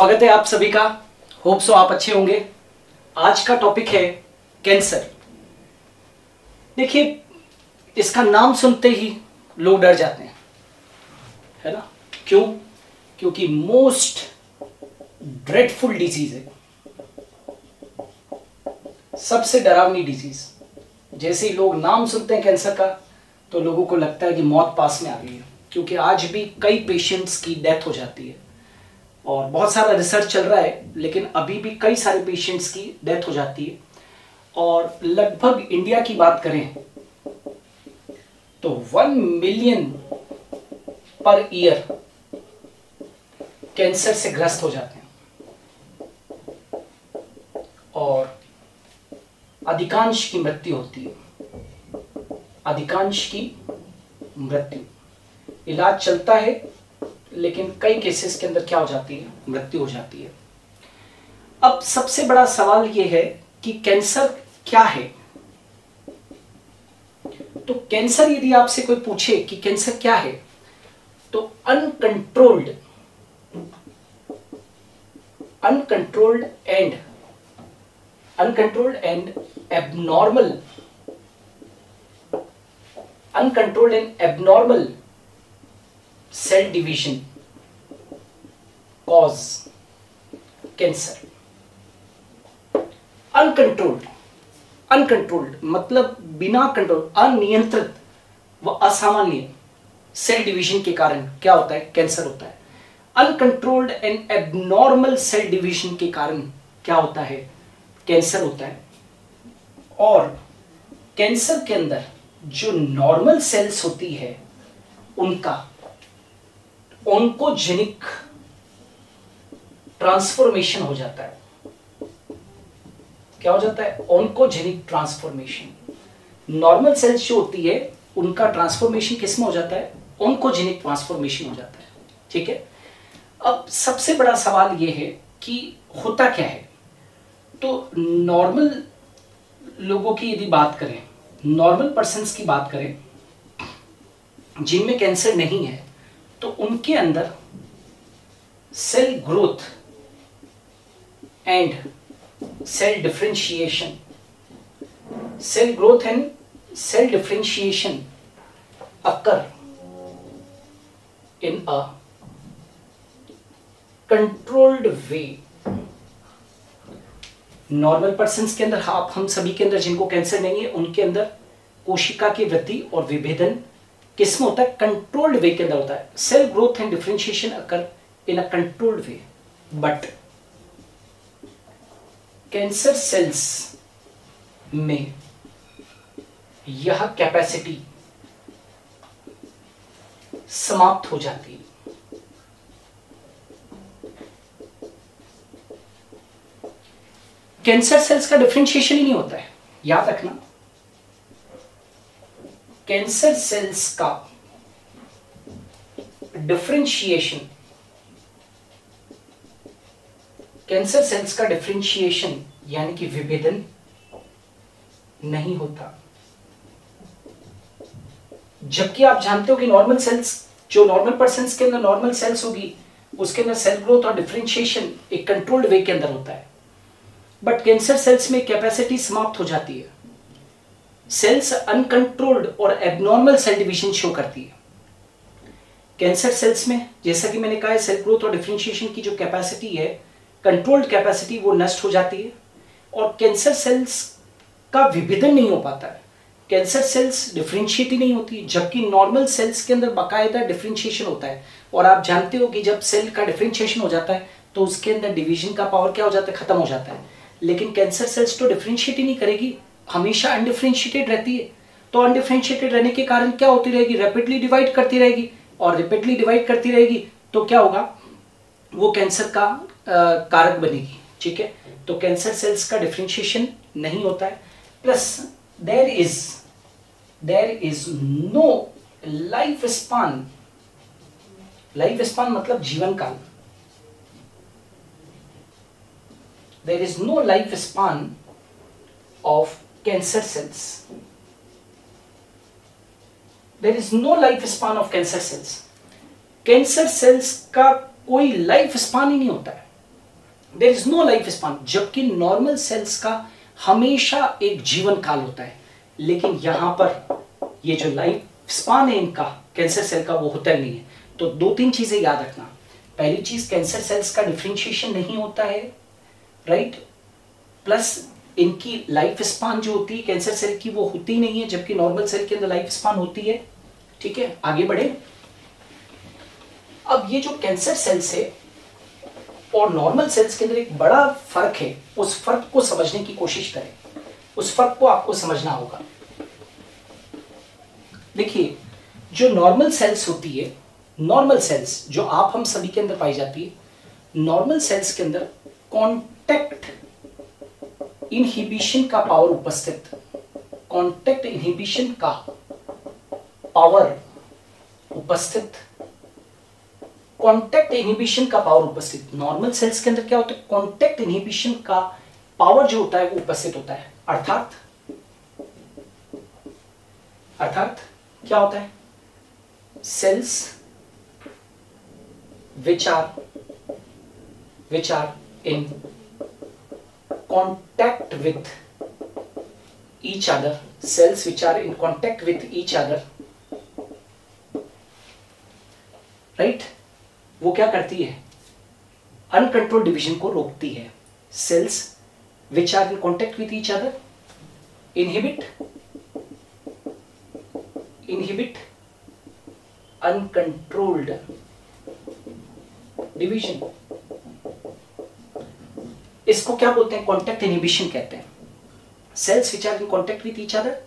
स्वागत है आप सभी का। होप सो आप अच्छे होंगे। आज का टॉपिक है कैंसर देखिए, इसका नाम सुनते ही लोग डर जाते हैं। है ना? क्यों? क्योंकि मोस्ट ड्रेडफुल डिज़ीज़ है। सबसे डरावनी डिज़ीज़ जैसे ही लोग नाम सुनते हैं कैंसर का तो लोगों को लगता है कि मौत पास में आ गई है। क्योंकि आज भी कई पेशेंट्स की डेथ हो जाती है। और बहुत सारा रिसर्च चल रहा है, लेकिन अभी भी कई सारे पेशेंट्स की डेथ हो जाती है। और लगभग इंडिया की बात करें तो one million per year cancer से ग्रस्त हो जाते हैं। और अधिकांश की मृत्यु होती है। अधिकांश की मृत्यु। इलाज चलता है लेकिन कई केसेस के अंदर क्या हो जाती है? मृत्यु हो जाती है। अब सबसे बड़ा सवाल यह है कि कैंसर क्या है? तो कैंसर यदि आपसे कोई पूछे कि कैंसर क्या है तो uncontrolled uncontrolled and uncontrolled and abnormal uncontrolled and abnormal cell division cause cancer uncontrolled uncontrolled मतलब बिना कंट्रोल अनियंत्रित व असामान्य सेल डिवीज़न के कारण क्या होता है? कैंसर होता है. Uncontrolled and abnormal cell division के कारण क्या होता है? कैंसर होता है. और कैंसर के अंदर जो नॉर्मल सेल्स होती है, उनका ओंकोजेनिक ट्रांसफॉर्मेशन हो जाता है। क्या हो जाता है? Oncogenic transformation. नॉर्मल सेल्स जो होती है, उनका ट्रांसफॉर्मेशन किसमें हो जाता है? ओंकोजेनिक ट्रांसफॉर्मेशन हो जाता है। ठीक है? अब सबसे बड़ा सवाल यह है कि होता क्या है? तो नॉर्मल लोगों की यदि बात करें, नॉर्मल पर्सन की बात करें, जिनमें कैंसर नहीं है तो उनके अंदर cell growth and cell differentiation cell growth and cell differentiation occur in a controlled way normal person के अंदर, आप, हम सभी के अंदर जिनको कैंसर नहीं है, उनके अंदर कोशिका की वृद्धि और विभेदन किसमें होता है कंट्रोल्ड वे के अंदर होता है। Cell growth and differentiation occur in a controlled way but cancer cells में यह कैपेसिटी समाप्त हो जाती है। कैंसर सेल्स का डिफ्रेंशिएशन ही नहीं होता है। याद रखना। कैंसर सेल्स का डिफ्रेंशिएशन कैंसर सेल्स का डिफ्रेंशिएशन यानी कि विभेदन नहीं होता। जबकि आप जानते हो कि नॉर्मल सेल्स जो नॉर्मल पर्सन के अंदर नॉर्मल सेल्स होगी, उसके अंदर सेल ग्रोथ और डिफ्रेंशिएशन एक कंट्रोल्ड वे के अंदर होता है। बट कैंसर सेल्स में कैपेसिटी समाप्त हो जाती है। सेल्स अनकंट्रोल्ड और एबनॉर्मल सेल डिवीज़न शो करती है। कैंसर सेल्स में, जैसा कि मैंने कहा है सेल ग्रोथ और डिफ्रेंशिएशन की जो कैपेसिटी है कंट्रोल्ड कैपेसिटी वो नष्ट हो जाती है। और कैंसर सेल्स का विभेदन नहीं हो पाता है। कैंसर सेल्स डिफ्रेंशिएट ही नहीं होती, जबकि नॉर्मल सेल्स के अंदर बाकायदा डिफ्रेंशिएशन होता है। और आप जानते हो कि जब सेल का डिफ्रेंशिएशन हो जाता है तो उसके अंदर डिवीज़न का पावर क्या हो जाता है? खत्म हो जाता है। लेकिन कैंसर सेल्स तो डिफ्रेंशिएट ही नहीं करेगी। हमेशा अनडिफ्रेंशिएटेड रहती है। तो अनडिफ्रेंशिएटेड रहने के कारण क्या होती रहेगी? रैपिडली डिवाइड करती रहेगी और रैपिडली डिवाइड करती रहेगी तो क्या होगा? वो कैंसर का कारक बनेगी, ठीक है? तो कैंसर सेल्स का डिफ्रेंशिएशन नहीं होता है। Plus there is there is no life span life span मतलब जीवन काल। There is no life span of cancer cells. There is no lifespan of cancer cells. Cancer cells का कोई लाइफ स्पान ही नहीं होता है. There is no life span जबकि नॉर्मल सेल्स का हमेशा एक जीवन काल होता है. लेकिन यहाँ पर ये जो लाइफ स्पान है इनका कैंसर सेल का, वो होता ही नहीं है. तो दो तीन चीज़ें याद रखना. पहली चीज़ कैंसर सेल्स का डिफ्रेंशिएशन नहीं होता है राइट प्लस इनकी लाइफ स्पान जो होती है कैंसर सेल की वो होती नहीं है, जबकि नॉर्मल सेल के अंदर लाइफ स्पान होती है। ठीक है? आगे बढ़े। अब ये जो कैंसर सेल्स है, और नॉर्मल सेल्स के अंदर एक बड़ा फ़र्क है, उस फ़र्क को समझने की कोशिश करें। उस फ़र्क को आपको समझना होगा। देखिए, जो नॉर्मल सेल्स होती है नॉर्मल सेल्स जो आप हम सभी के अंदर पाई जाती है नॉर्मल सेल्स के अंदर कॉन्टेक्ट इनहिबिशन का पावर उपस्थित। कॉन्टेक्ट इनहिबिशन का पावर उपस्थित। कॉन्टेक्ट इनहिबिशन का पावर उपस्थित। नॉर्मल सेल्स के अंदर क्या होता है? कॉन्टेक्ट इनहिबिशन का पावर जो होता है, वो उपस्थित होता है। अर्थात अर्थात क्या होता है? Cells which are which are in contact with each other. Cells which are in contact with each other. Right? वो क्या करती है? अनकंट्रोल डिवीज़न को रोकती है। Cells which are in contact with each other inhibit inhibit uncontrolled division इसको क्या बोलते हैं? कॉन्टेक्ट इनहिबिशन कहते हैं। Cells which are in contact with each other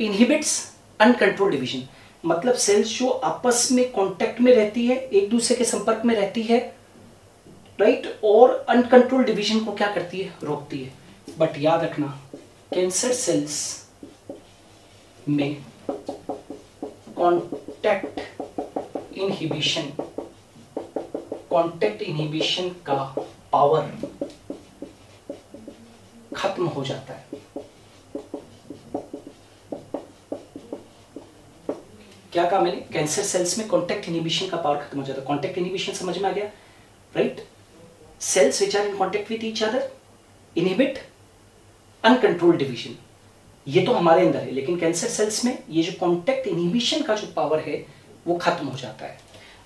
inhibits uncontrol division मतलब सेल्स जो आपस में कांटेक्ट में रहती है, एक दूसरे के संपर्क में रहती है राइट और अनकंट्रोल डिवीज़न को क्या करती है? रोकती है। बट याद रखना कैंसर सेल्स में कॉन्टेक्ट इनहिबिशन कॉन्टेक्ट इनहिबिशन का पावर खत्म हो जाता है। क्या कहा मैंने? कैंसर सेल्स में कॉन्टेक्ट इनिबिशन का पावर खत्म हो जाता है। कॉन्टेक्ट इनिबिशन समझ में आ गया? Right cells which are in contact with each other inhibit uncontrolled division ये तो हमारे अंदर है, लेकिन कैंसर सेल्स में ये जो कॉन्टेक्ट इनिबिशन का जो पावर है, वो खत्म हो जाता है।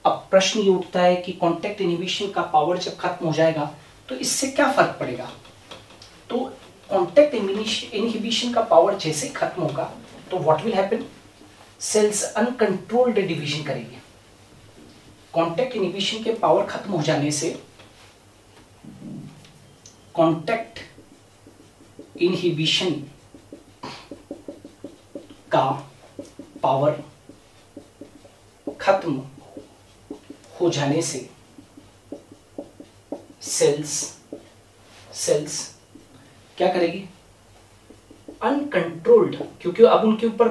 अब प्रश्न ये उठता है कि कॉन्टेक्ट इनिबिशन का पावर जब खत्म हो जाएगा तो इससे क्या फ़र्क पड़ेगा? तो कॉन्टेक्ट इनहिबिशन का पावर जैसे खत्म होगा तो what will happen cells uncontrolled division करेंगे। कॉन्टेक्ट इनहिबिशन के पावर खत्म हो जाने से कॉन्टेक्ट इनहिबिशन का पावर खत्म हो जाने से सेल्स सेल्स क्या करेगी? अनकंट्रोल्ड क्योंकि अब उनके ऊपर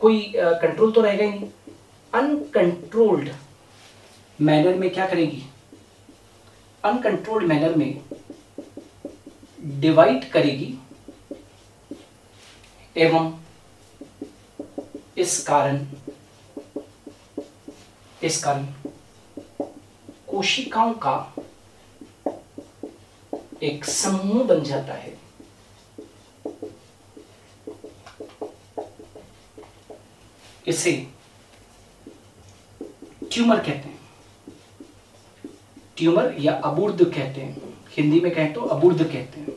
कोई कंट्रोल तो रहेगा ही नहीं। अनकंट्रोल्ड मैनर में क्या करेगी? अनकंट्रोल्ड मैनर में डिवाइड करेगी एवं इस कारण इस कारण कोशिकाओं का एक समूह बन जाता है। इसे ट्यूमर कहते हैं। ट्यूमर या अबूर्द कहते हैं। हिंदी में कहें तो अबूर्द कहते हैं।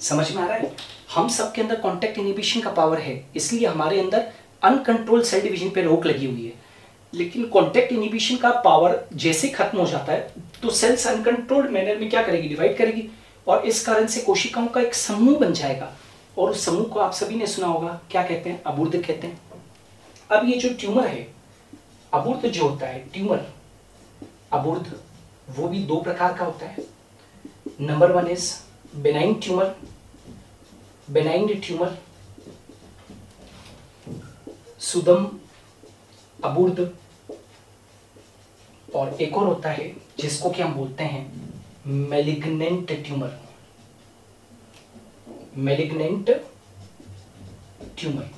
समझ में आ रहा है? हम सब के अंदर कॉन्टेक्ट इनिबिशन का पावर है, इसलिए हमारे अंदर अनकंट्रोल सेल डिवीज़न पे रोक लगी हुई है। लेकिन कॉन्टेक्ट इनिबिशन का पावर जैसे खत्म हो जाता है तो सेल्स अनकंट्रोल्ड मैनर में क्या करेगी? डिवाइड करेगी। और इस कारण से कोशिकाओं का एक समूह बन जाएगा। और उस समूह को आप सभी ने सुना होगा। क्या कहते हैं? अबूर्द कहते हैं। अब ये जो ट्यूमर है, अबूर्द जो होता है, ट्यूमर, अबूर्द, वो भी दो प्रकार का होता है। Number one is benign tumour benign tumour सुदम, अबूर्द, और एक और होता है जिसको कि हम बोलते हैं malignant tumour malignant tumour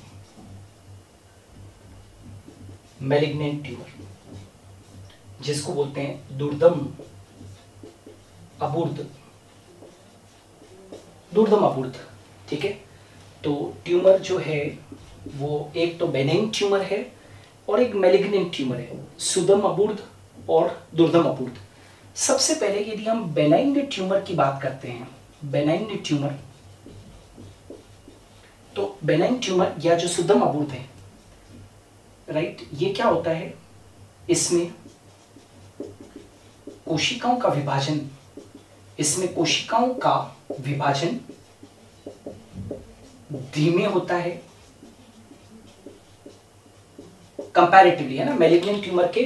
malignant tumour जिसको बोलते हैं दुर्दम अबूर्द। दुर्दम अबूर्द, ठीक है? तो ट्यूमर जो है, वो एक तो बेनाइन ट्यूमर है और एक मेलिग्नेंट ट्यूमर है। सुदम अबूर्द और दुर्दम अबूर्द। सबसे पहले यदि हम बेनाइन ट्यूमर की बात करते हैं बेनाइन ट्यूमर तो बेनाइन ट्यूमर या जो सुदम अबूर्द है राइट ये क्या होता है? इसमें कोशिकाओं का विभाजन, इसमें कोशिकाओं का विभाजन धीमे होता है। कंपैरेटिवली है ना? मेलिग्नेंट ट्यूमर के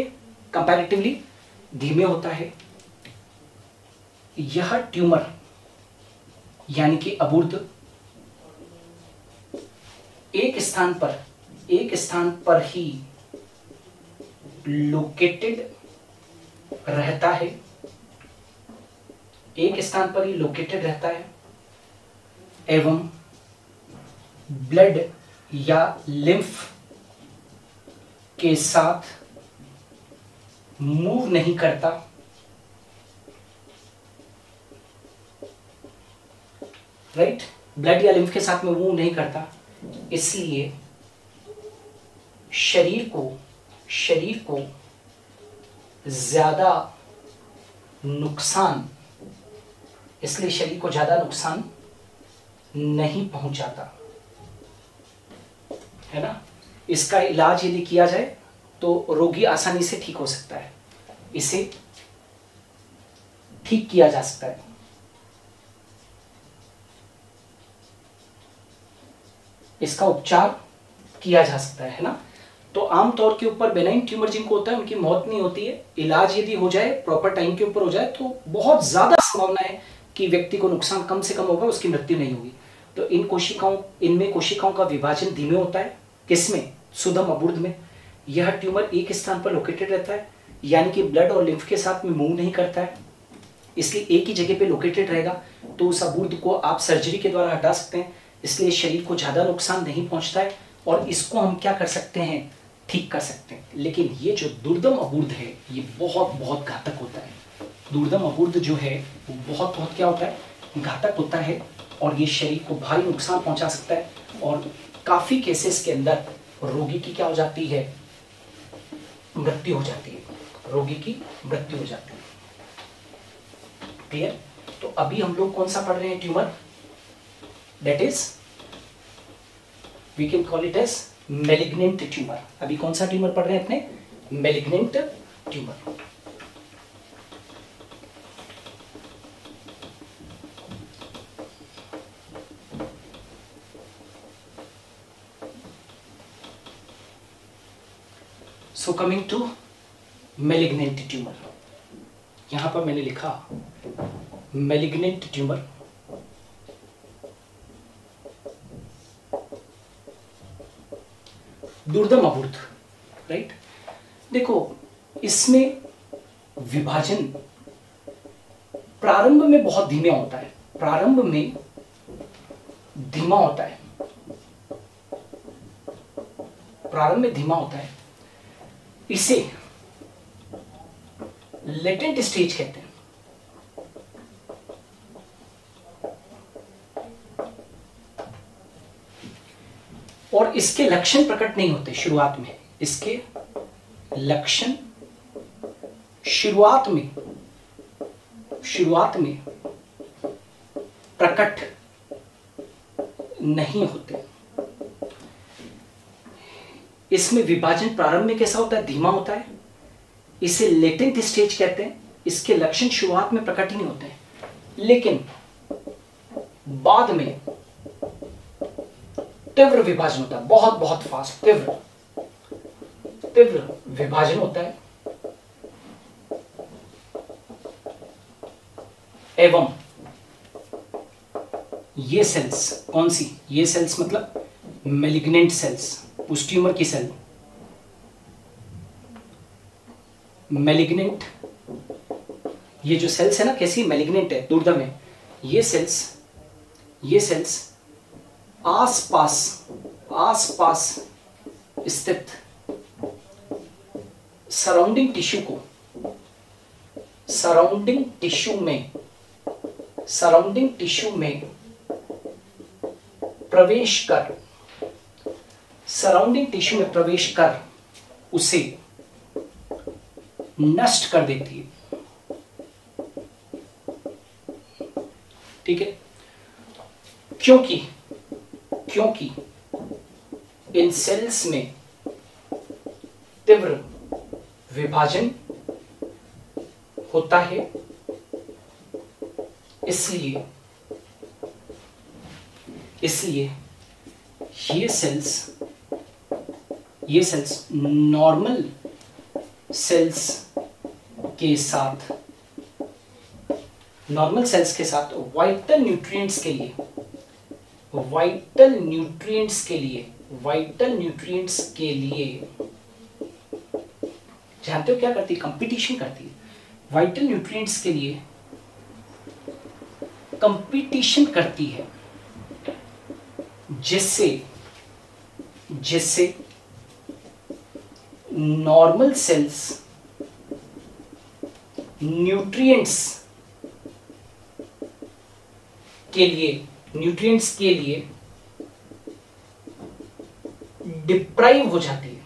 कंपैरेटिवली धीमे होता है। यह ट्यूमर यानी कि अबूर्द एक स्थान पर, एक स्थान पर ही लोकेटेड रहता है। एक स्थान पर ही लोकेटेड रहता है एवं ब्लड या लिम्फ के साथ मूव नहीं करता। राइट ब्लड या लिम्फ के साथ में मूव नहीं करता। इसलिए शरीर को शरीर को ज़्यादा नुकसान, इसलिए शरीर को ज़्यादा नुकसान नहीं पहुंचाता। है ना? इसका इलाज यदि किया जाए तो रोगी आसानी से ठीक हो सकता है। इसे ठीक किया जा सकता है। इसका उपचार किया जा सकता है ना? तो आमतौर के ऊपर बेनाइन ट्यूमर जिनको होता है, उनकी मौत नहीं होती है। इलाज यदि हो जाए प्रॉपर टाइम के ऊपर हो जाए तो बहुत ज़्यादा संभावना है कि व्यक्ति को नुकसान कम से कम होगा, उसकी मृत्यु नहीं होगी। तो इन कोशिकाओं, इनमें कोशिकाओं का विभाजन धीमे होता है। किसमें सुदम अबुर्द में। यह ट्यूमर एक स्थान पर लोकेटेड रहता है, यानी कि ब्लड और लिम्फ के साथ में मूव नहीं करता है। इसलिए एक ही जगह पे लोकेटेड रहेगा तो उस अबूर्द को आप सर्जरी के द्वारा हटा सकते हैं। इसलिए शरीर को ज़्यादा नुकसान नहीं पहुँचता है और इसको हम क्या कर सकते हैं? ठीक कर सकते हैं। लेकिन ये जो दुर्दम अबूर्द है, ये बहुत बहुत घातक होता है। दुर्दम अबूर्द जो है, वो बहुत बहुत क्या होता है? घातक होता है और ये शरीर को भारी नुकसान पहुँचा सकता है और काफ़ी केसेस के अंदर रोगी की क्या हो जाती है? मृत्यु हो जाती है। रोगी की मृत्यु हो जाती है। क्लियर तो अभी हम लोग कौन सा पढ़ रहे हैं? Tumour? That is, we can call it as malignant tumor. अभी कौन सा ट्यूमर पढ़ रहे हैं अपने? Malignant tumor. So coming to malignant tumour यहाँ पर मैंने लिखा मेलिग्नेंट ट्यूमर दुर्दम अबूर्त राइट देखो, इसमें विभाजन प्रारंभ में बहुत धीमे होता है, प्रारंभ में धीमा होता है। प्रारंभ में धीमा होता है। इसे लेटेंट स्टेज कहते हैं। और इसके लक्षण प्रकट नहीं होते शुरुआत में। इसके लक्षण शुरुआत में शुरुआत में प्रकट नहीं होते। इसमें विभाजन प्रारंभ में कैसा होता है? धीमा होता है। इसे लेटेंट स्टेज कहते हैं। इसके लक्षण शुरुआत में प्रकट ही नहीं होते हैं। लेकिन बाद में तीव्र विभाजन होता है, बहुत बहुत फास्ट तीव्र। तीव्र विभाजन होता है। एवं ये सेल्स कौन सी? ये सेल्स मतलब मेलिग्नेंट सेल्स उस ट्यूमर की सेल मेलिग्नेंट ये जो सेल्स है ना, कैसी? मेलिग्नेंट है दुर्दम है। ये सेल्स ये सेल्स आसपास आसपास स्थित सराउंडिंग टिश्यू को सराउंडिंग टिश्यू में सराउंडिंग टिश्यू में प्रवेश कर सराउंडिंग टिश्यू में प्रवेश कर, उसे नष्ट कर देती है। ठीक है? क्योंकि क्योंकि इन सेल्स में तीव्र विभाजन होता है, इसलिए इसलिए ये सेल्स ये सेल्स नॉर्मल सेल्स के साथ, नॉर्मल सेल्स के साथ वाइटल न्यूट्रिएंट्स के लिए वाइटल न्यूट्रिएंट्स के लिए वाइटल न्यूट्रिएंट्स के लिए, जानते हो क्या करती है? कंपटीशन करती है। वाइटल न्यूट्रिएंट्स के लिए कंपटीशन करती है, जिससे जिससे नॉर्मल सेल्स न्यूट्रिएंट्स के लिए न्यूट्रिएंट्स के लिए डिप्राइव हो जाती है।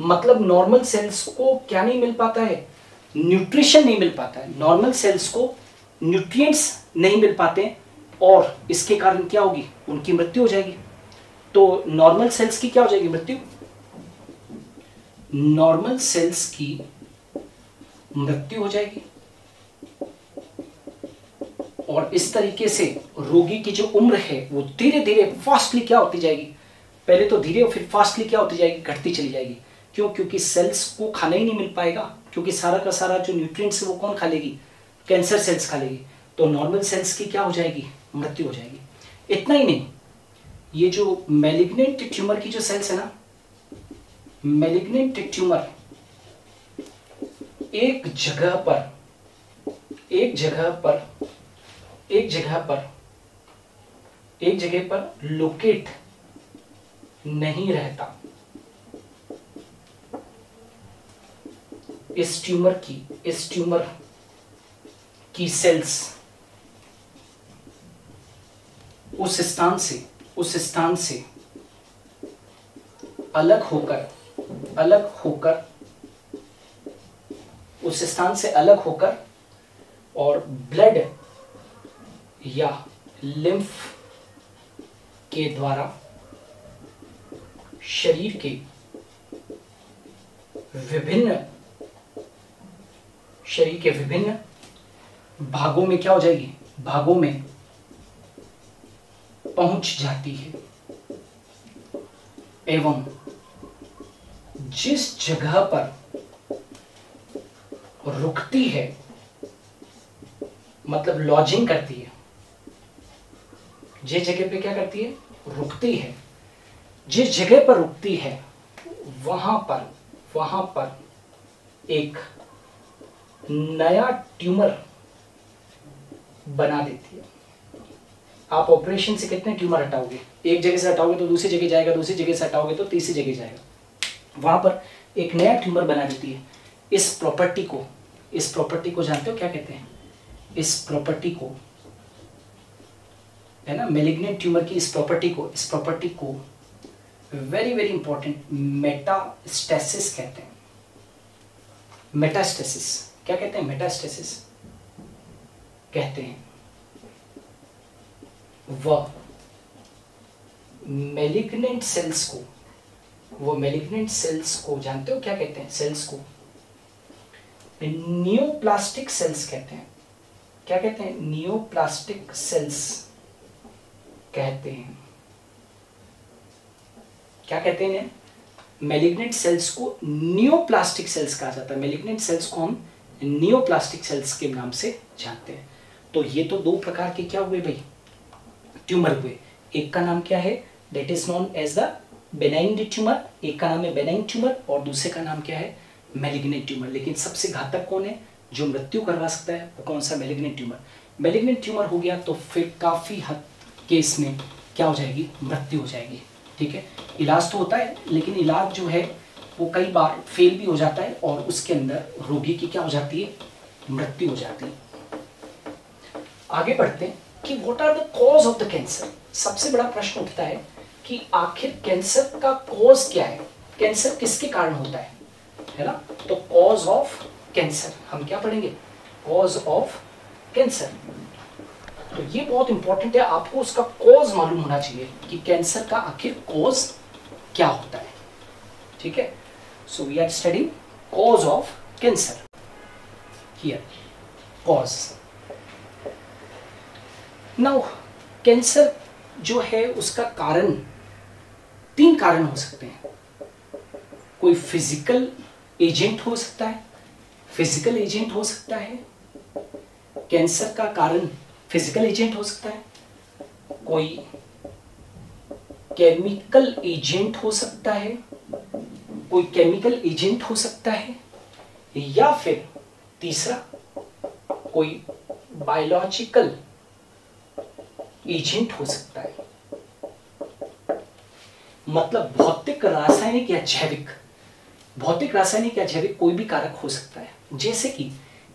मतलब नॉर्मल सेल्स को क्या नहीं मिल पाता है? न्यूट्रिशन नहीं मिल पाता है। नॉर्मल सेल्स को न्यूट्रिएंट्स नहीं मिल पाते और इसके कारण क्या होगी? उनकी मृत्यु हो जाएगी। तो नॉर्मल सेल्स की क्या हो जाएगी मृत्यु? नॉर्मल सेल्स की मृत्यु हो जाएगी। और इस तरीके से रोगी की जो उम्र है, वो धीरे धीरे फास्टली क्या होती जाएगी? पहले तो धीरे और फिर फास्टली क्या होती जाएगी? घटती चली जाएगी। क्यों? क्योंकि सेल्स को खाना ही नहीं मिल पाएगा। क्योंकि सारा का सारा जो न्यूट्रिएंट्स है, वो कौन खा लेगी? कैंसर सेल्स खा लेगी। तो नॉर्मल सेल्स की क्या हो जाएगी? मृत्यु हो जाएगी। इतना ही नहीं। ये जो मेलिग्नेंट ट्यूमर की जो सेल्स है ना मेलिग्नेंट ट्यूमर एक जगह पर, एक जगह पर एक जगह पर, एक जगह पर लोकेट नहीं रहता। इस ट्यूमर की, इस ट्यूमर की सेल्स उस स्थान से, उस स्थान से अलग होकर अलग होकर, उस स्थान से अलग होकर और ब्लड या लिम्फ के द्वारा शरीर के विभिन्न शरीर के विभिन्न भागों में क्या हो जाएगी? भागों में पहुँच जाती है। एवं जिस जगह पर रुकती है मतलब लॉजिंग करती है जिस जगह पे क्या करती है? रुकती है। जिस जगह पर रुकती है, वहाँ पर वहाँ पर एक नया ट्यूमर बना देती है। आप ऑपरेशन से कितने ट्यूमर हटाओगे? एक जगह से हटाओगे तो दूसरी जगह जाएगा, दूसरी जगह से हटाओगे तो तीसरी जगह जाएगा। वहाँ पर एक नया ट्यूमर बना देती है। इस प्रॉपर्टी को, इस प्रॉपर्टी को जानते हो क्या कहते हैं? इस प्रॉपर्टी को है ना मेलिग्नेंट ट्यूमर की इस प्रॉपर्टी को, इस प्रॉपर्टी को वेरी वेरी इंपॉर्टेंट मेटास्टेसिस कहते हैं। मेटास्टेसिस क्या कहते हैं मेटास्टेसिस कहते हैं वह मेलिग्नेंट सेल्स को, वो मेलिग्नेंट सेल्स को, जानते हो क्या कहते हैं सेल्स को? न्यूप्लास्टिक सेल्स कहते हैं। क्या कहते हैं? न्यूप्लास्टिक सेल्स कहते हैं। क्या कहते हैं मेलिग्नेंट सेल्स को न्यूप्लास्टिक सेल्स कहा जाता है। मेलिग्नेंट सेल्स को हम न्यूप्लास्टिक सेल्स के नाम से जानते हैं। तो ये तो दो प्रकार के क्या हुए भाई? ट्यूमर हुए। एक का नाम क्या है? That is known as the benign tumour एक का नाम है बेनाइन ट्यूमर और दूसरे का नाम क्या है? मेलिग्नेंट ट्यूमर लेकिन सबसे घातक कौन है? जो मृत्यु करवा सकता है वो कौन सा? मेलिग्नेंट ट्यूमर मेलिग्नेंट ट्यूमर हो गया तो फिर काफ़ी हद केस में क्या हो जाएगी? मृत्यु हो जाएगी, ठीक है? इलाज तो होता है, लेकिन इलाज जो है, वो कई बार फेल भी हो जाता है और उसके अंदर रोगी की क्या हो जाती है? मृत्यु हो जाती है। आगे बढ़ते हैं कि what are the cause of the cancer सबसे बड़ा प्रश्न उठता है कि आखिर कैंसर का कॉज क्या है? कैंसर किसके कारण होता है? है ना? तो कॉज ऑफ़ कैंसर हम क्या पढ़ेंगे? कॉज ऑफ़ कैंसर तो ये बहुत इंपॉर्टेंट है, आपको उसका कॉज मालूम होना चाहिए कि कैंसर का आखिर कॉज क्या होता है। ठीक है? So we are studying cause of cancer here cause now cancer जो है, उसका कारण, तीन कारण हो सकते हैं। कोई फ़िज़िकल एजेंट हो सकता है फ़िज़िकल एजेंट हो सकता है। कैंसर का कारण फ़िज़िकल एजेंट हो सकता है? कोई केमिकल एजेंट हो सकता है? कोई केमिकल एजेंट हो सकता है? या फिर तीसरा, कोई बायोलॉजिकल एजेंट हो सकता है? मतलब भौतिक, रासायनिक या जैविक। भौतिक, रासायनिक या जैविक कोई भी कारक हो सकता है। जैसे कि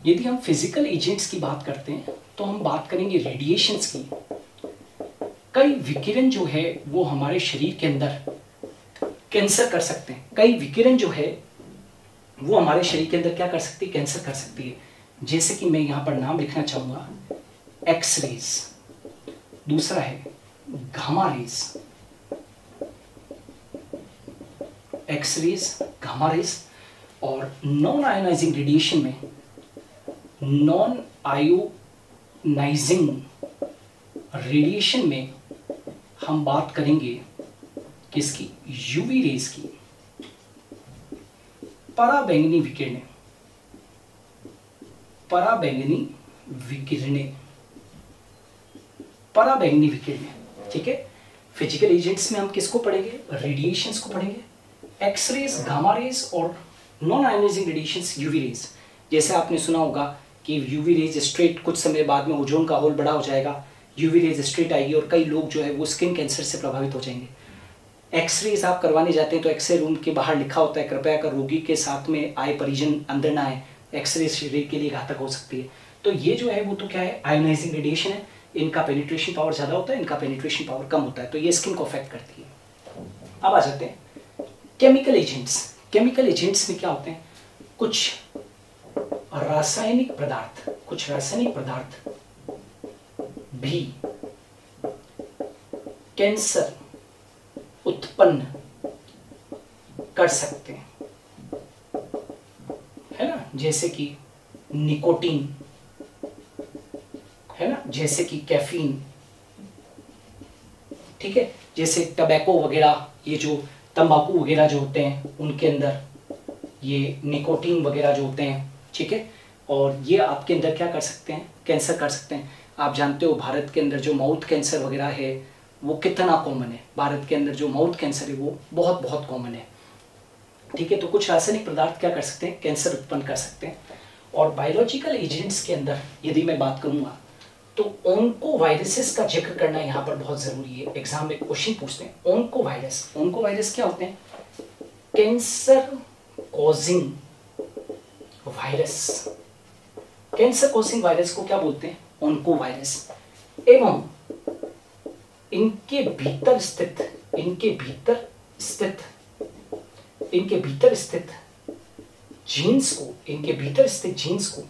यदि हम फ़िज़िकल एजेंट्स की बात करते हैं तो हम बात करेंगे रेडिएशंस की। कई विकिरण जो है, वो हमारे शरीर के अंदर कैंसर कर सकते हैं। कई विकिरण जो है, वो हमारे शरीर के अंदर क्या कर सकती है? कैंसर कर सकती है। जैसे कि मैं यहाँ पर नाम लिखना चाहूँगा एक्सरेज दूसरा है gamma rays X rays gamma rays और नॉन आयोनाइजिंग रेडिएशन में नॉन आयोनाइजिंग रेडिएशन में हम बात करेंगे किसकी? यूवी रेज की। पराबैंगनी विकिरणें। पराबैंगनी विकिरणें। पराबैंगनी विकिरणें, ठीक है? फ़िज़िकल एजेंट्स में हम किसको पढ़ेंगे? रेडिएशंस को पढ़ेंगे। एक्सरेज गामा रेज और non ionising radiations UV rays जैसे आपने सुना होगा कि यूवी रेज स्ट्रेट कुछ समय बाद में ओजोन का होल बड़ा हो जाएगा। यूवी रेज स्ट्रेट आएगी और कई लोग जो है वो स्किन कैंसर से प्रभावित हो जाएँगे। एक्सरेज आप करवाने जाते हैं तो एक्सरे रूम के बाहर लिखा होता है, कृपया कर रोगी के साथ में आए, परिजन अंदर ना आए। एक्सरे शरीर के लिए घातक हो सकती है। तो ये जो है वो तो क्या है? आयोनाइजिंग रेडिएशन है। इनका पेनिट्रेशन पावर ज़्यादा होता है, इनका पेनिट्रेशन पावर कम होता है। तो ये स्किन को अफेक्ट करती है। अब आ जाते हैं। केमिकल एजेंट्स केमिकल एजेंट्स में क्या होते हैं? कुछ रासायनिक पदार्थ, कुछ रासायनिक पदार्थ भी कैंसर उत्पन्न कर सकते हैं। है ना? जैसे कि निकोटीन, है ना? जैसे कि कैफीन, ठीक है? जैसे टबैको वगैरह, ये जो तंबाकू वगैरह जो होते हैं, उनके अंदर ये निकोटीन वगैरह जो होते हैं ठीक है? और ये आपके अंदर क्या कर सकते हैं? कैंसर कर सकते हैं। आप जानते हो, भारत के अंदर जो माउथ कैंसर वगैरह है, वो कितना कॉमन है। भारत के अंदर जो माउथ कैंसर है, वो बहुत बहुत कॉमन है। ठीक है? तो कुछ रासायनिक पदार्थ क्या कर सकते हैं? कैंसर उत्पन्न कर सकते हैं। और बायोलॉजिकल एजेंट्स के अंदर, यदि मैं बात करूँगा तो ओंको वायरसेस का ज़िक्र करना यहाँ पर बहुत ज़रूरी है। एग्ज़ाम में क्वेश्चन पूछते हैं। ओंको वायरस ओंको वायरस क्या होते हैं? Cancer causing virus cancer causing virus को क्या बोलते हैं? ओंको वायरस एवं इनके भीतर स्थित, इनके भीतर स्थित, इनके भीतर स्थित जीन्स को, इनके भीतर स्थित जीन्स को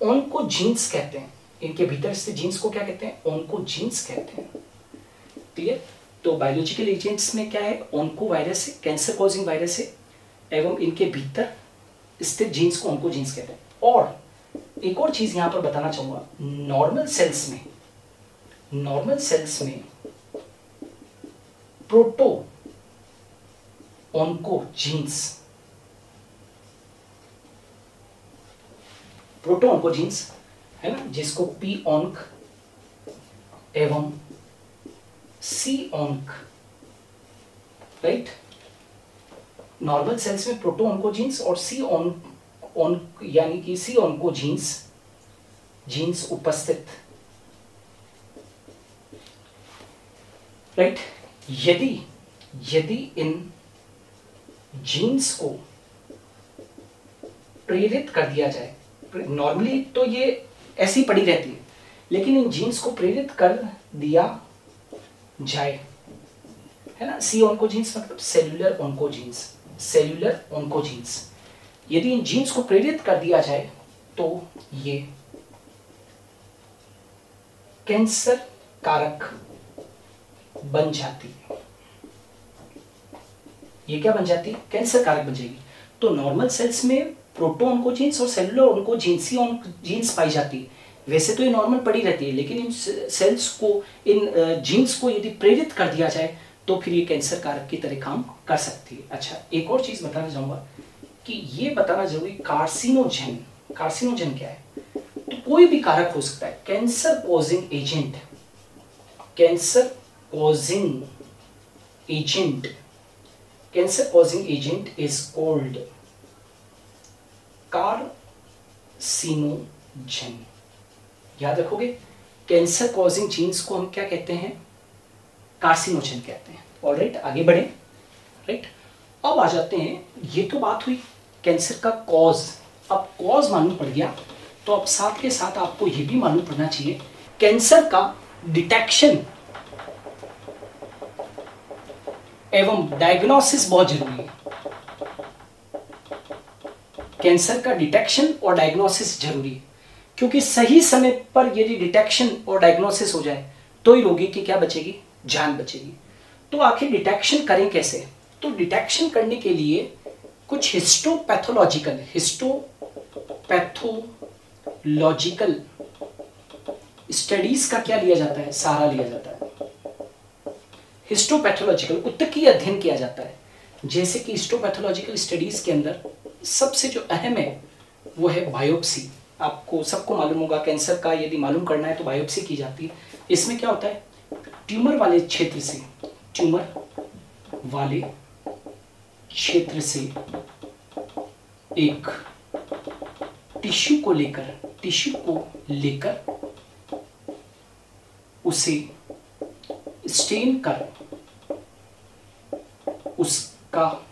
ओनको जीन्स कहते हैं। इनके भीतर स्थित जीन्स को क्या कहते हैं? ओनको जीन्स कहते हैं। क्लियर तो बायोलॉजिकल एजेंट्स में क्या है? ओनको वायरस है कैंसर कॉजिंग वायरस है, एवं इनके भीतर स्थित जीन्स को ओनको जीन्स कहते हैं। और एक और चीज़ यहाँ पर बताना चाहूँगा। नॉर्मल सेल्स में नॉर्मल सेल्स में proto onco genes proto onco genes है ना, जिसको पी ऑनक एवं C onc right normal cells में प्रोटो ऑनको जीन्स और सी ऑन ऑन यानी कि सी ऑनको जीन्स जीन्स उपस्थित। राइट यदि यदि इन जीन्स को प्रेरित कर दिया जाए नॉर्मली तो ये ऐसी पड़ी रहती है, लेकिन इन जीन्स को प्रेरित कर दिया जाए, है ना? सी ऑन्कोजीन्स मतलब सेल्यूलर ऑन्कोजीन्स सेल्यूलर ऑन्कोजीन्स यदि इन जीन्स को प्रेरित कर दिया जाए तो ये कैंसर कारक बन जाती है। ये क्या बन जाती है? कैंसर कारक बन जाएगी। तो नॉर्मल सेल्स में प्रोटोन को जीन्स और सेलुलर उनको जीन्स ही जीन्स पाई जाती है। वैसे तो ये नॉर्मल पड़ी रहती है, लेकिन इन सेल्स को, इन जीन्स को यदि प्रेरित कर दिया जाए तो फिर ये कैंसर कारक की तरह काम कर सकती है। अच्छा एक और चीज़ बताना चाहूँगा कि ये बताना ज़रूरी कार्सिनोजन कार्सिनोजन क्या है? तो कोई भी कारक हो सकता है। Cancer causing agent, cancer causing agent, cancer causing agent is called carcinogen. याद रखोगे? कैंसर कॉजिंग जीन्स को हम क्या कहते हैं? कार्सिनोजन कहते हैं। ऑल राइट आगे बढ़े। राइट अब आ जाते हैं। ये तो बात हुई, कैंसर का कॉज अब कॉज मालूम पड़ गया तो अब साथ के साथ आपको ये भी मालूम पड़ना चाहिए, कैंसर का डिटेक्शन एवं डायग्नोसिस बहुत ज़रूरी है। कैंसर का डिटेक्शन और डायग्नोसिस ज़रूरी है, क्योंकि सही समय पर यदि डिटेक्शन और डायग्नोसिस हो जाए तो ही रोगी की क्या बचेगी? जान बचेगी। तो आखिर डिटेक्शन करें कैसे? तो डिटेक्शन करने के लिए कुछ हिस्टोपैथोलॉजिकल हिस्टोपैथोलॉजिकल स्टडीज़ का क्या लिया जाता है? सहारा लिया जाता है। हिस्टोपैथोलॉजिकल उत्तकीय अध्ययन किया जाता है। जैसे कि हिस्टोपैथोलॉजिकल स्टडीज़ के अंदर सबसे जो अहम है, वो है बायोप्सी आपको सबको मालूम होगा कैंसर का यदि मालूम करना है तो बायोप्सी की जाती है। इसमें क्या होता है? ट्यूमर वाले क्षेत्र से, ट्यूमर वाले क्षेत्र से एक टिश्यू को लेकर, टिश्यू को लेकर उसे स्टेन कर, उसका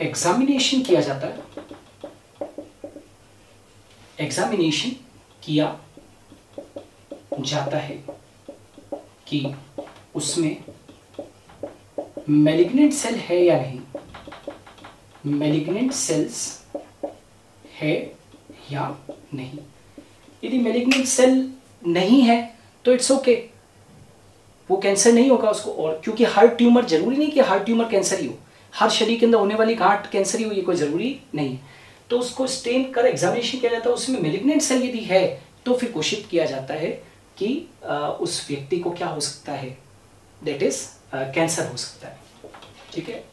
एग्जामिनेशन किया जाता है। एग्जामिनेशन किया जाता है। कि उसमें मेलिग्नेंट सेल है या नहीं? मेलिग्नेंट सेल्स है या नहीं? यदि मेलिग्नेंट सेल नहीं है तो इट्स ओके okay. वो कैंसर नहीं होगा उसको और, क्योंकि हर ट्यूमर ज़रूरी नहीं कि हर ट्यूमर कैंसर ही हो। हर शरीर के अंदर होने वाली गांठ कैंसर ही हो, ये कोई ज़रूरी नहीं। तो उसको स्टेन कर एग्जामिनेशन किया जाता है, उसमें मेलिग्नेंट सेल यदि है तो फिर घोषित किया जाता है कि उस व्यक्ति को क्या हो सकता है? दैट इज़ कैंसर हो सकता है। ठीक है?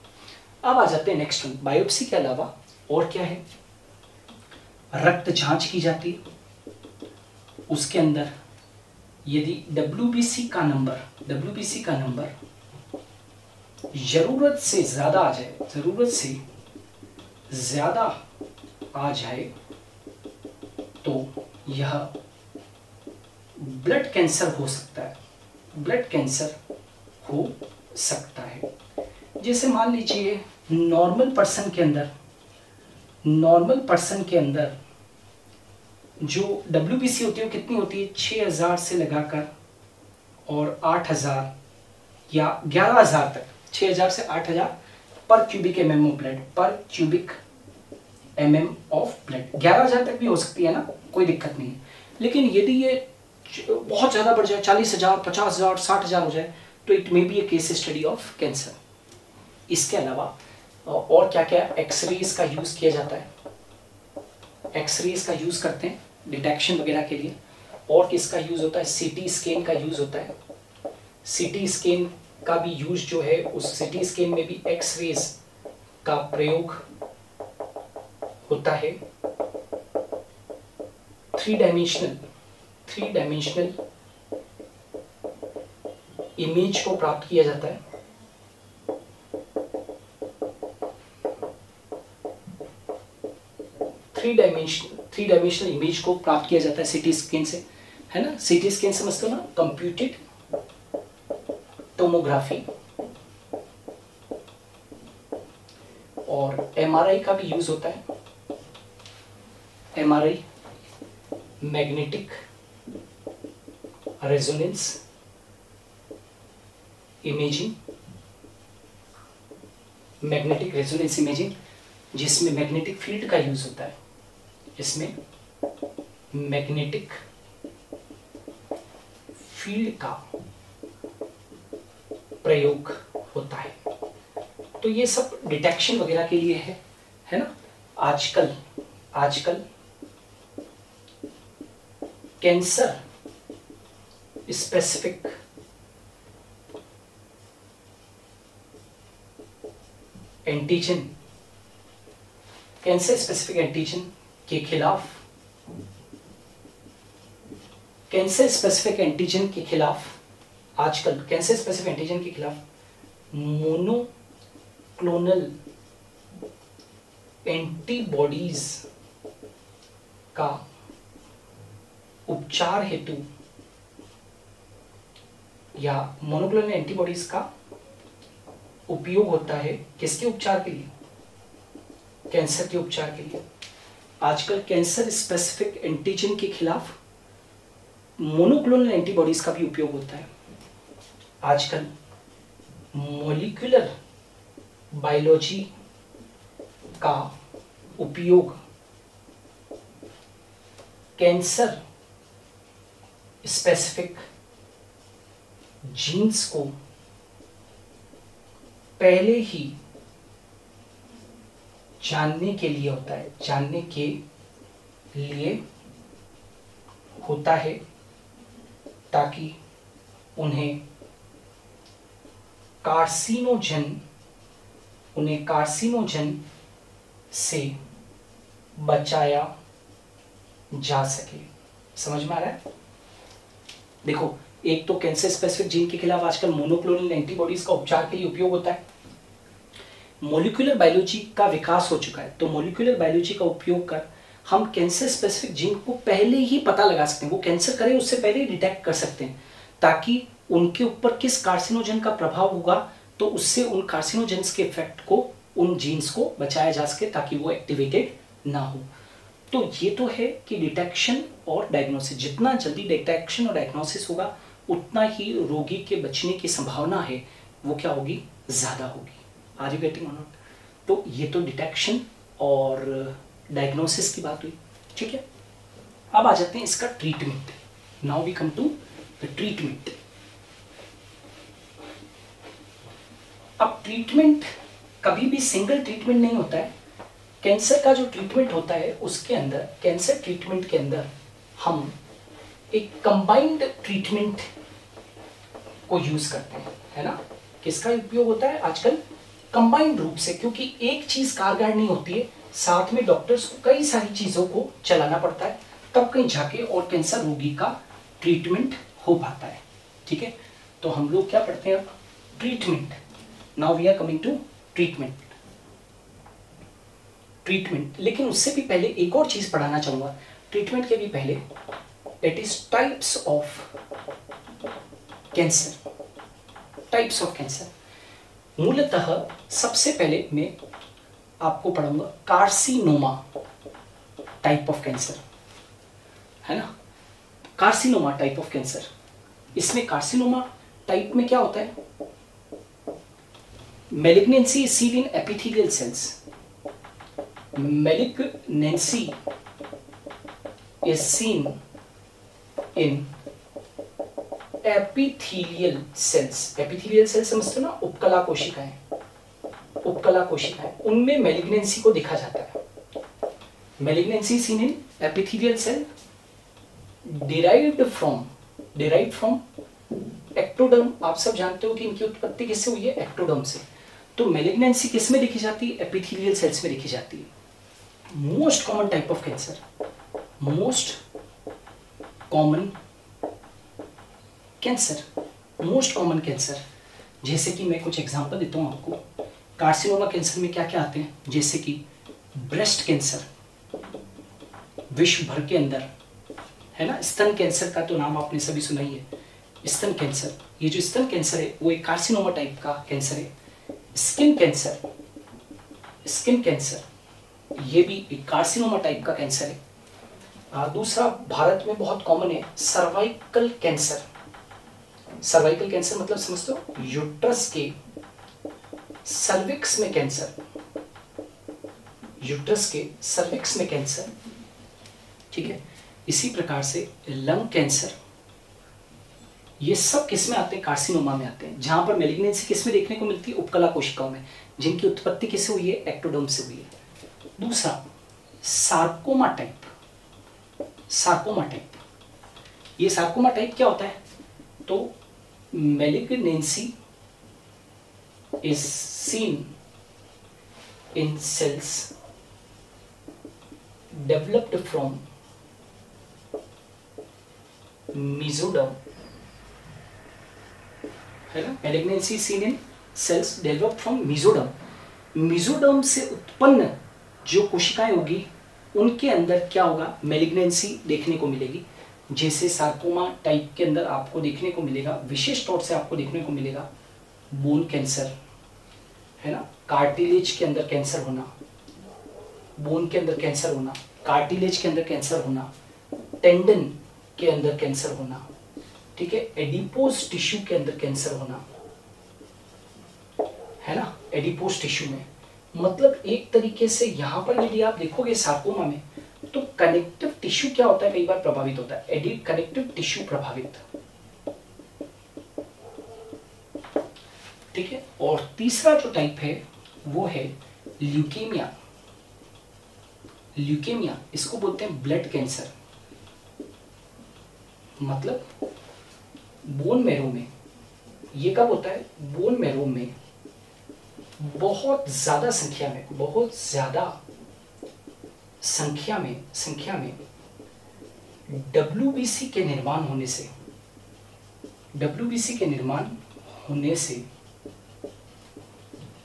अब आ जाते हैं नेक्स्ट वन बायोप्सी के अलावा और क्या है? रक्त जाँच की जाती है। उसके अंदर यदि डब्ल्यूबीसी का नंबर डब्ल्यूबीसी का नंबर ज़रूरत से ज़्यादा आ जाए, ज़रूरत से ज़्यादा आ जाए तो यह ब्लड कैंसर हो सकता है। ब्लड कैंसर हो सकता है। जैसे मान लीजिए नॉर्मल पर्सन के अंदर नॉर्मल पर्सन के अंदर जो डब्ल्यू होती है वो कितनी होती है? छः हज़ार से लगाकर और आठ हज़ार या ग्यारह हज़ार तक। छः हज़ार से आठ हज़ार per cubic M M of blood per cubic M M of blood ग्यारह हज़ार तक भी हो सकती है ना? कोई दिक्कत नहीं है। लेकिन यदि ये बहुत ज़्यादा बढ़ जाए, चालीस हज़ार, पचास हज़ार, साठ हज़ार हो जाए तो it may be a case study of cancer इसके अलावा और क्या क्या एक्सरेज का यूज़ किया जाता है? एक्सरेज का यूज़ करते हैं डिटेक्शन वगैरह के लिए। और किसका यूज़ होता है? सीटी स्कैन का यूज़ होता है। सीटी स्कैन का भी यूज़ जो है, उस सीटी स्कैन में भी एक्सरेज का प्रयोग होता है। Three dimensional three dimensional image को प्राप्त किया जाता है। Three dimension three dimensional image को प्राप्त किया जाता है सिटी स्कैन से, है ना? सिटी स्कैन समझते हो ना? कंप्यूटेड टोमोग्राफी और एमआरआई का भी यूज़ होता है। MRI magnetic resonance imaging magnetic resonance imaging जिसमें मैग्नेटिक फ़ील्ड का यूज़ होता है। इसमें मैग्नेटिक फ़ील्ड का प्रयोग होता है। तो ये सब डिटेक्शन वगैरह के लिए है है ना? आजकल आजकल cancer specific antigen cancer specific antigen के खिलाफ. कैंसर स्पेसिफिक एंटीजन के खिलाफ. आजकल कैंसर स्पेसिफिक एंटीजन के खिलाफ मोनोक्लोनल एंटीबॉडीज का उपचार हेतु या मोनोक्लोनल एंटीबॉडीज का उपयोग होता है किसके उपचार के लिए? कैंसर के उपचार के लिए। आजकल कैंसर स्पेसिफिक एंटीजन के खिलाफ मोनोक्लोनल एंटीबॉडीज का भी उपयोग होता है। आजकल मोलिकुलर बायोलॉजी का उपयोग कैंसर स्पेसिफिक जीन्स को पहले ही जानने के लिए होता है, जानने के लिए होता है ताकि उन्हें कार्सिनोजन उन्हें कार्सिनोजन से बचाया जा सके। समझ में आ रहा है? देखो एक तो कैंसर स्पेसिफिक जीन के खिलाफ आजकल मोनोक्लोनल एंटीबॉडीज का उपचार के लिए उपयोग होता है। मोलिकुलर बायोलॉजी का विकास हो चुका है तो मोलिकुलर बायोलॉजी का उपयोग कर हम कैंसर स्पेसिफिक जीन को पहले ही पता लगा सकते हैं, वो कैंसर करे, उससे पहले ही डिटेक्ट कर सकते हैं, ताकि उनके ऊपर किस कार्सिनोजन का प्रभाव होगा तो उससे उन कार्सिनोजेंस के इफ़ेक्ट को, उन जीन्स को बचाया जा सके, ताकि वो एक्टिवेटेड ना हो। तो ये तो है कि डिटेक्शन और डायग्नोसिस जितना जल्दी डिटेक्शन और डायग्नोसिस होगा उतना ही रोगी के बचने की संभावना है, वो क्या होगी? ज़्यादा होगी। आर यू गेटिंग नॉट तो ये तो डिटेक्शन और डायग्नोसिस की बात हुई। ठीक है? अब आ जाते हैं इसका treatment now we come to the treatment अब ट्रीटमेंट कभी भी सिंगल ट्रीटमेंट नहीं होता है। कैंसर का जो ट्रीटमेंट होता है, उसके अंदर कैंसर ट्रीटमेंट के अंदर हम एक कंबाइंड ट्रीटमेंट को यूज़ करते हैं, है ना? किसका उपयोग होता है? आजकल कंबाइंड रूप से, क्योंकि एक चीज़ कारगर नहीं होती है, साथ में डॉक्टर्स को कई सारी चीज़ों को चलाना पड़ता है, तब कहीं जाके और कैंसर रोगी का ट्रीटमेंट हो पाता है, ठीक है? तो हम लोग क्या पढ़ते हैं अब? Treatment now we are coming to treatment treatment लेकिन उससे भी पहले एक और चीज़ पढ़ाना चाहूँगा। ट्रीटमेंट के भी पहले it is types of cancer types of cancer मूलतः सबसे पहले मैं आपको पढ़ाऊँगा कार्सिनोमा टाइप ऑफ़ कैंसर है ना? कार्सिनोमा टाइप ऑफ़ कैंसर इसमें कार्सिनोमा टाइप में क्या होता है? Malignancy is seen in epithelial cells malignancy is seen in epithelial cells epithelial cells समझते हो ना? उपकला कोशिकाएँ। उपकला कोशिकाएँ। उनमें मेलिग्नेंसी को देखा जाता है। Malignancy seen in epithelial cell derived from derived from ectoderm आप सब जानते हो कि इनकी उत्पत्ति किससे हुई है? एक्टोडर्म से। तो मेलिग्नेंसी किसमें देखी जाती है? एपिथीलियल सेल्स में देखी जाती है। Most common type of cancer most common cancer most common cancer जैसे कि मैं कुछ एग्जांपल देता हूँ आपको। कार्सिनोमा कैंसर में क्या क्या आते हैं? जैसे कि ब्रेस्ट कैंसर विश्व भर के अंदर, है ना? स्तन कैंसर का तो नाम आपने सभी सुना ही है। स्तन कैंसर ये जो स्तन कैंसर है, वो एक कार्सिनोमा टाइप का कैंसर है। स्किन कैंसर स्किन कैंसर ये भी एक कार्सिनोमा टाइप का कैंसर है। दूसरा, भारत में बहुत कॉमन है सर्वाइकल कैंसर सर्वाइकल कैंसर मतलब समझते हो? यूट्रस के सर्विक्स में कैंसर यूट्रस के सर्विक्स में कैंसर ठीक है? इसी प्रकार से लंग कैंसर ये सब किसमें आते हैं? कार्सिनोमा में आते हैं। जहाँ पर मेलिग्नेंसी किसमें देखने को मिलती है? उपकला कोशिकाओं में। जिनकी उत्पत्ति किससे हुई है? एक्टोडोम से हुई है। दूसरा सार्कोमा टाइप सार्कोमा टाइप ये सार्कोमा टाइप क्या होता है? तो malignancy is seen in cells developed from mesoderm है ना? Malignancy seen in cells develop from mesoderm mesoderm से उत्पन्न जो कोशिकाएँ होगी उनके अंदर क्या होगा? मेलिग्नेंसी देखने को मिलेगी। जैसे सार्कोमा टाइप के अंदर आपको देखने को मिलेगा, विशेष तौर से आपको देखने को मिलेगा बोन कैंसर है ना? कार्टिलेज के अंदर कैंसर होना बोन के अंदर कैंसर होना कार्टिलेज के अंदर कैंसर होना टेंडन के अंदर कैंसर होना, ठीक है? एडिपोज टिश्यू के अंदर कैंसर होना, है ना? एडिपोज टिश्यू में। मतलब एक तरीके से यहाँ पर यदि आप देखोगे सार्कोमा में तो कनेक्टिव टिश्यू क्या होता है? कई बार प्रभावित होता है। एडिट कनेक्टिव टिश्यू प्रभावित। ठीक है? और तीसरा जो टाइप है, वो है ल्यूकेमिया ल्यूकेमिया इसको बोलते हैं ब्लड कैंसर मतलब बोन मैरो में। ये कब होता है? बोन मैरो में। बहुत ज़्यादा संख्या में, बहुत ज़्यादा संख्या में संख्या में डब्ल्यू के निर्माण होने से डब्ल्यूबीसी के निर्माण होने से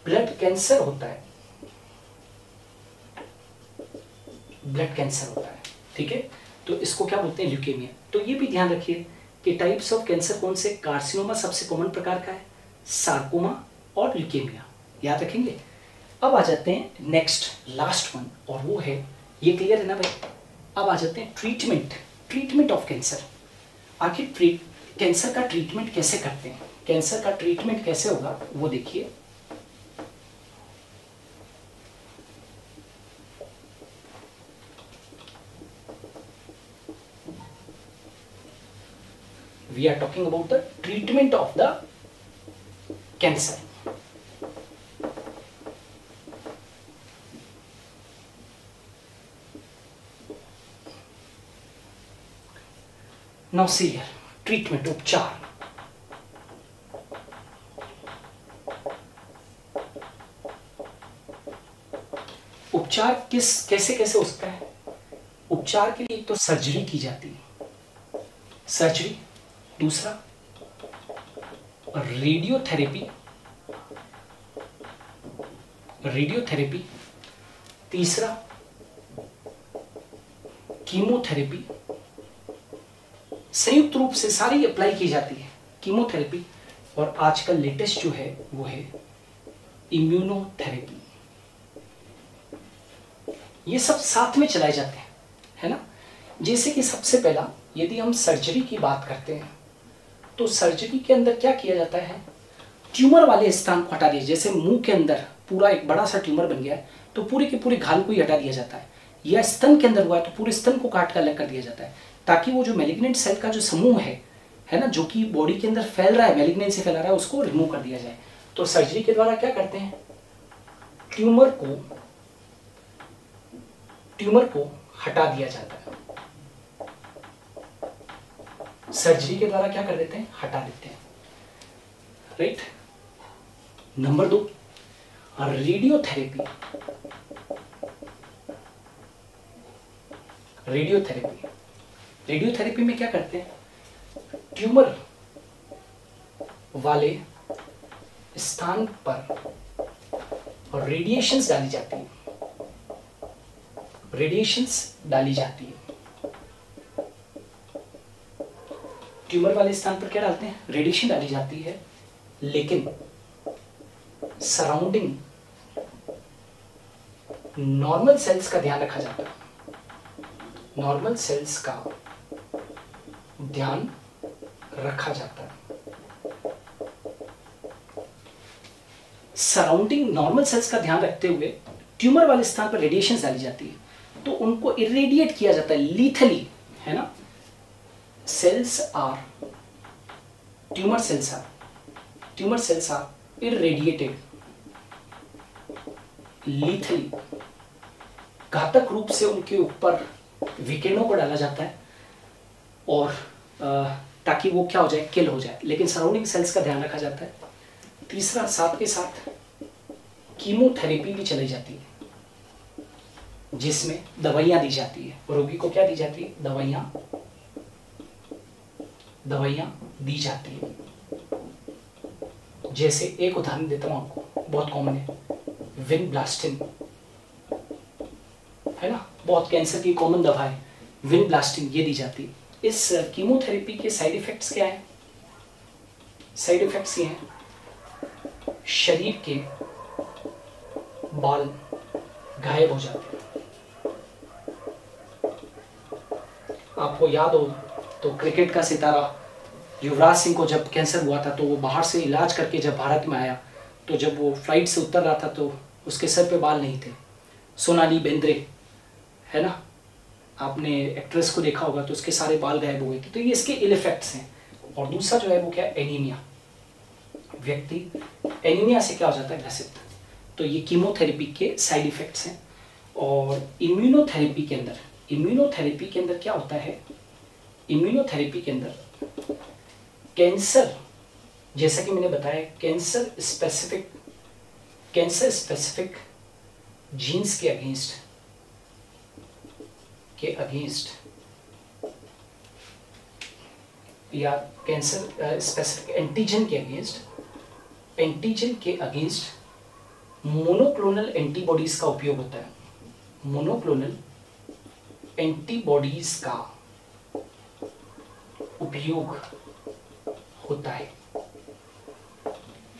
ब्लड कैंसर होता है। ब्लड कैंसर होता है, ठीक है? तो इसको क्या बोलते हैं? ल्यूकेमिया। तो ये भी ध्यान रखिए कि टाइप्स ऑफ़ कैंसर कौन से? कार्सिनोमा सबसे कॉमन प्रकार का है सार्कोमा और ल्यूकेमिया। याद रखेंगे। अब आ जाते हैं नेक्स्ट लास्ट वन और वो है, ये क्लियर है ना भाई? अब आ जाते हैं ट्रीटमेंट ट्रीटमेंट ऑफ़ कैंसर आखिर ट्रीट कैंसर का ट्रीटमेंट कैसे करते हैं? कैंसर का ट्रीटमेंट कैसे होगा? वो देखिए। We are talking about the treatment of the cancer. Here treatment, उपचार। उपचार किस, कैसे कैसे हो सकता है? उपचार के लिए तो सर्जरी की जाती है। सर्जरी दूसरा रेडियोथेरेपी रेडियोथेरेपी तीसरा कीमोथेरेपी संयुक्त रूप से सारी अप्लाई की जाती है कीमोथेरेपी और आजकल लेटेस्ट जो है, वो है इम्यूनोथेरेपी ये सब साथ में चलाए जाते हैं, है ना? जैसे कि सबसे पहला, यदि हम सर्जरी की बात करते हैं तो सर्जरी के अंदर क्या किया जाता है? ट्यूमर वाले स्थान को हटा दिया, जैसे मुँह के अंदर पूरा एक बड़ा सा ट्यूमर बन गया है तो पूरे के पूरे घाल को ही हटा दिया जाता है। या स्तन के अंदर हुआ है तो पूरे स्तन को काट कर अलग कर दिया जाता है। ताकि वो जो मेलिग्नेंट सेल का जो समूह है है ना, जो कि बॉडी के अंदर फैल रहा है मेलिग्नेंट से फैला रहा है, उसको रिमूव कर दिया जाए। तो सर्जरी के द्वारा क्या करते हैं? ट्यूमर को ट्यूमर को हटा दिया जाता है। सर्जरी के द्वारा क्या कर देते हैं? हटा देते हैं। राइट नंबर दो रेडियोथेरेपी रेडियोथेरेपी रेडियोथेरेपी में क्या करते हैं? ट्यूमर वाले स्थान पर रेडिएशंस डाली जाती है। रेडिएशंस डाली जाती है। ट्यूमर वाले स्थान पर क्या डालते हैं? रेडिएशन डाली जाती है, लेकिन सराउंडिंग नॉर्मल सेल्स का ध्यान रखा जाता है। नॉर्मल सेल्स का ध्यान रखा जाता है। सराउंडिंग नॉर्मल सेल्स का ध्यान रखते हुए ट्यूमर वाले स्थान पर रेडिएशन डाली जाती है। तो उनको इरेडिएट किया जाता है लीथली है ना? Cells are tumour cells are tumour cells are irradiated lethally घातक रूप से उनके ऊपर विकेनों को डाला जाता है और ताकि वो क्या हो जाए किल हो जाए। लेकिन सराउंडिंग सेल्स का ध्यान रखा जाता है। तीसरा, साथ के साथ कीमोथेरेपी भी चली जाती है। जिसमें दवाइयाँ दी जाती है। रोगी को क्या दी जाती है? दवाइयाँ। दवाइयाँ दी जाती है। जैसे एक उदाहरण देता हूँ आपको। बहुत कॉमन है। विन ब्लास्टिन है ना? बहुत कैंसर की कॉमन दवा है। विन ब्लास्टिन ये दी जाती है। इस कीमोथेरेपी के साइड इफेक्ट्स क्या हैं? साइड इफेक्ट्स ये हैं, शरीर के बाल गायब हो जाते हैं। आपको याद हो तो क्रिकेट का सितारा, युवराज सिंह को जब कैंसर हुआ था तो वो बाहर से इलाज करके जब भारत में आया तो जब वो फ़्लाइट से उतर रहा था तो उसके सर पे बाल नहीं थे। सोनाली बेंद्रे, है ना? आपने एक्ट्रेस को देखा होगा तो उसके सारे बाल गायब हो गए थे। तो ये इसके इल इफेक्ट्स हैं। और दूसरा जो है वो क्या? एनीमिया व्यक्ति एनीमिया से क्या हो जाता है? ग्रसित। तो ये कीमोथेरेपी के साइड इफेक्ट्स हैं। और इम्यूनोथेरेपी के अंदर इम्यूनोथेरेपी के अंदर क्या होता है? इम्यूनोथेरेपी के अंदर कैंसर जैसा कि मैंने बताया cancer specific cancer specific genes के अगेंस्ट के अगेंस्ट या कैंसर स्पेसिफिक एंटीजन के अगेंस्ट एंटीजन के अगेंस्ट मोनोक्लोनल एंटीबॉडीज का उपयोग होता है। मोनोक्लोनल एंटीबॉडीज का उपयोग होता है।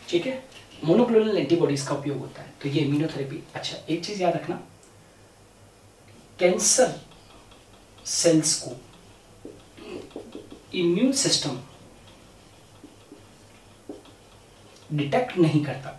ठीक है? मोनोक्लोनल एंटीबॉडीज का उपयोग होता है। तो ये इम्यूनोथेरेपी अच्छा एक चीज़ याद रखना। कैंसर सेल्स को। इम्यून सिस्टम डिटेक्ट नहीं करता।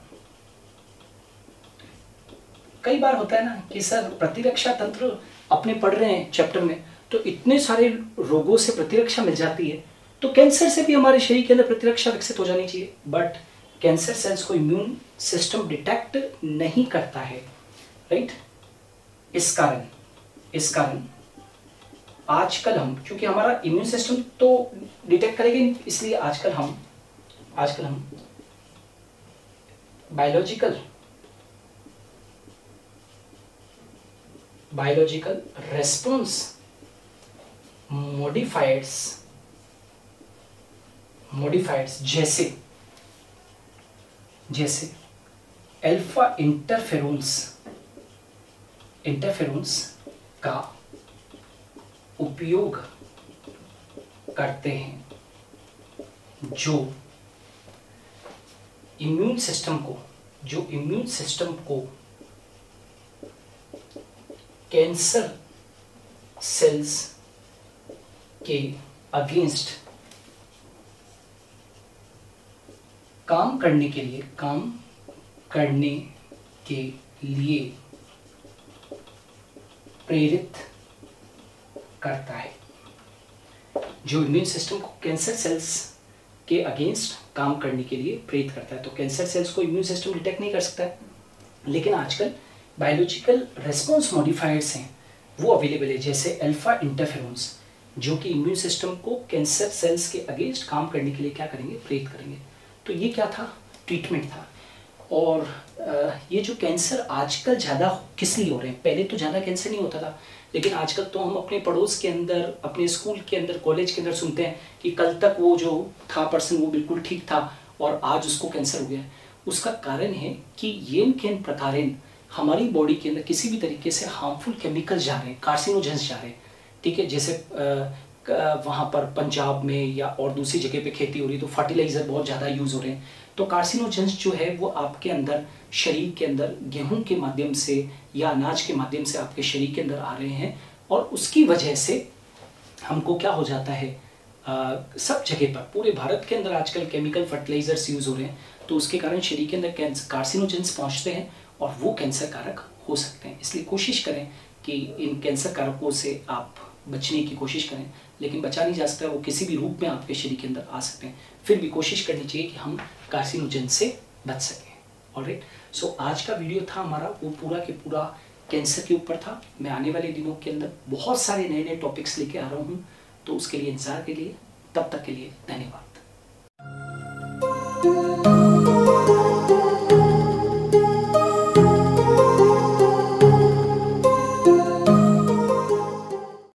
कई बार होता है ना कि सर प्रतिरक्षा तंत्र अपने पढ़ रहे हैं चैप्टर में तो इतने सारे रोगों से प्रतिरक्षा मिल जाती है तो कैंसर से भी हमारे शरीर के अंदर प्रतिरक्षा विकसित हो जानी चाहिए। बट कैंसर सेल्स को इम्यून सिस्टम डिटेक्ट नहीं करता है राइट इस कारण इस कारण आजकल हम, क्योंकि हमारा इम्यून सिस्टम तो डिटेक्ट करेगा इसलिए आजकल हम आजकल हम biological biological response modifiers modifiers जैसे जैसे अल्फ़ा इंटरफेरोन्स इंटरफेरोन्स का उपयोग करते हैं, जो इम्यून सिस्टम को, जो इम्यून सिस्टम को कैंसर सेल्स के अगेंस्ट काम करने के लिए, काम करने के लिए प्रेरित करता है। जो इम्यून सिस्टम को कैंसर सेल्स के अगेंस्ट काम करने के लिए प्रेरित करता है तो कैंसर सेल्स को इम्यून सिस्टम डिटेक्ट नहीं कर सकता। है लेकिन आजकल बायोलॉजिकल रेस्पॉन्स मॉडिफायर्स हैं, वो अवेलेबल है, जैसे अल्फ़ा इंटरफेरोन्स जो कि इम्यून सिस्टम को कैंसर सेल्स के अगेंस्ट काम करने के लिए क्या करेंगे? प्रेरित करेंगे। तो ये क्या था? ट्रीटमेंट था। और ये जो कैंसर आजकल ज़्यादा किस लिए हो रहे हैं? पहले तो ज़्यादा कैंसर नहीं होता था, लेकिन आजकल तो हम अपने पड़ोस के अंदर, अपने स्कूल के अंदर, कॉलेज के अंदर सुनते हैं कि कल तक वो जो था पर्सन, वो बिल्कुल ठीक था और आज उसको कैंसर हो गया उसका कारण है कि ये किन प्रकार हमारी बॉडी के अंदर किसी भी तरीके से हार्मफुल केमिकल जा रहे हैं, कार्सिनोजेंस जा रहे हैं, ठीक है? जैसे वहाँ पर पंजाब में या और दूसरी जगह पे खेती हो रही है तो फर्टिलाइज़र बहुत ज़्यादा यूज़ हो रहे हैं। तो कार्सिनोजेंस जो है वो आपके अंदर शरीर के अंदर गेहूँ के माध्यम से या अनाज के माध्यम से आपके शरीर के अंदर आ रहे हैं और उसकी वजह से हमको क्या हो जाता है आ, सब जगह पर पूरे भारत के अंदर आजकल केमिकल फर्टिलाइजर्स यूज़ हो रहे हैं तो उसके कारण शरीर के अंदर कार्सिनोजेंस पहुँचते हैं और वो कैंसर कारक हो सकते हैं। इसलिए कोशिश करें कि इन कैंसर कारकों से आप बचने की कोशिश करें लेकिन बचा नहीं जा सकता वो किसी भी रूप में आपके शरीर के अंदर आ सकते हैं। फिर भी कोशिश करनी चाहिए कि हम कार्सिनोजन से बच सके। ऑल राइट सो आज का वीडियो था हमारा, वो पूरा के पूरा कैंसर के ऊपर था। मैं आने वाले दिनों के अंदर बहुत सारे नए नए टॉपिक्स लेके आ रहा हूँ। तो उसके लिए इंतज़ार के लिए, तब तक के लिए धन्यवाद।